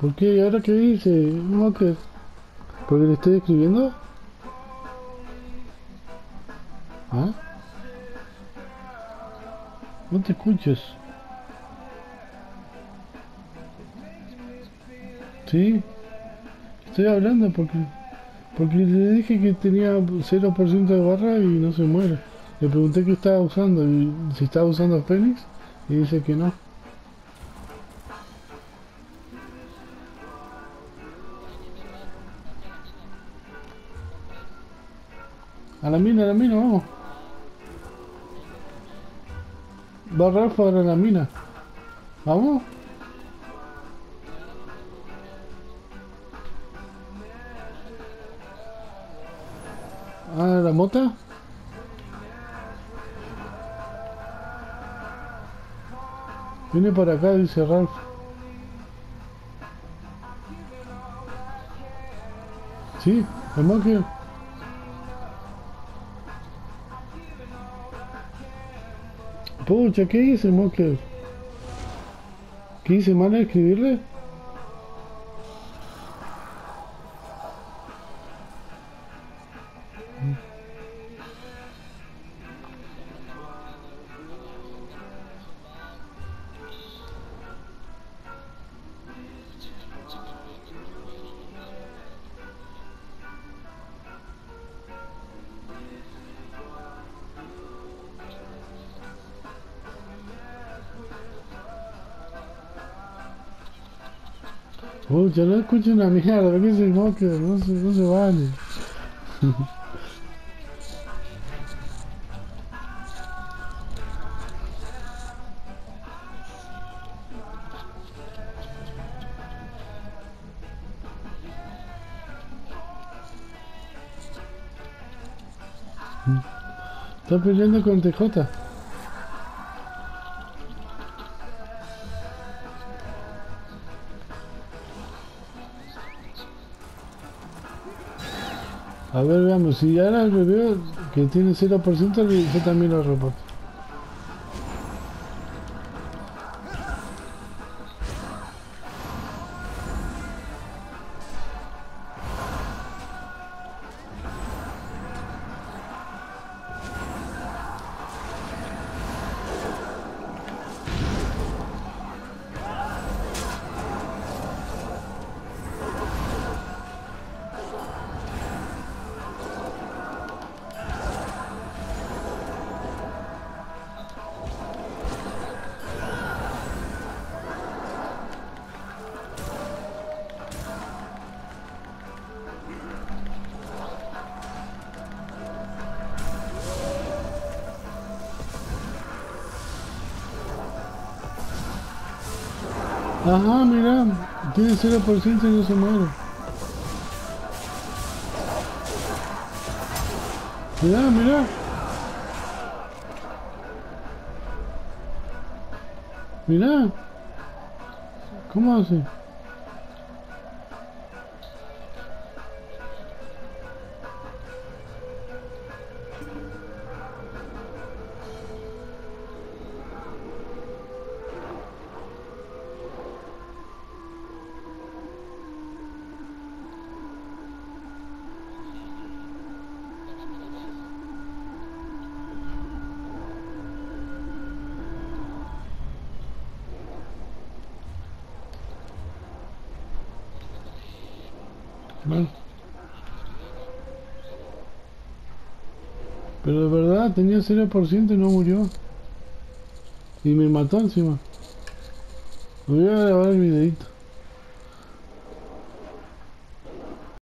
¿Por qué? ¿Y ahora qué dice? No, que... ¿Porque le estoy escribiendo? ¿Ah? No te escuches. Sí. Estoy hablando porque... Porque le dije que tenía 0% de barra y no se muere. Le pregunté qué estaba usando y si estaba usando Fénix y dice que no. A la mina, a la mina, vamos. Va Rafa a la mina. ¿Vamos? Ah, la mota. Viene para acá, dice Ralph. Sí, además que... Pucha, ¿qué hice, Mocker? ¿Qué hice mal a escribirle? Pucha, no escucho una mierda, ¿qué se Mocker? No se, no se vale. Está peleando con TJ. A ver, veamos, si ahora le veo que tiene 0%, yo también lo reporto. Ajá, mira, tiene 0% y no se muere. Mira, mira. Mira. ¿Cómo hace? Pero de verdad, tenía 0% y no murió. Y me mató encima. Voy a grabar el videito.